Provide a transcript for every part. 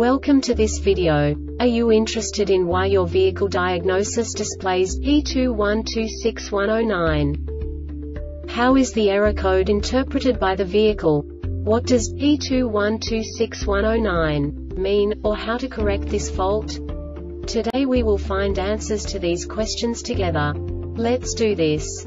Welcome to this video. Are you interested in why your vehicle diagnosis displays P2126109? How is the error code interpreted by the vehicle? What does P2126109 mean, or how to correct this fault? Today we will find answers to these questions together. Let's do this.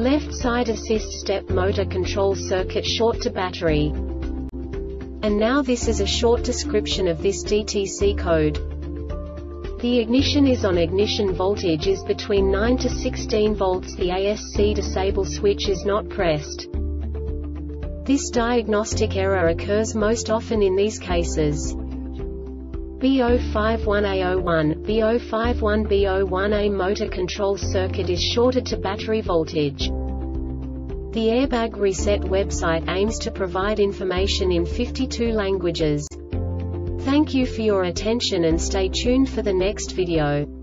Left side assist step motor control circuit short to battery. And now this is a short description of this DTC code. The ignition is on ignition voltage is between 9 to 16 volts the ASC disable switch is not pressed. This diagnostic error occurs most often in these cases. B051A01, B051B01A motor control circuit is shorted to battery voltage. The Airbag Reset website aims to provide information in 52 languages. Thank you for your attention and stay tuned for the next video.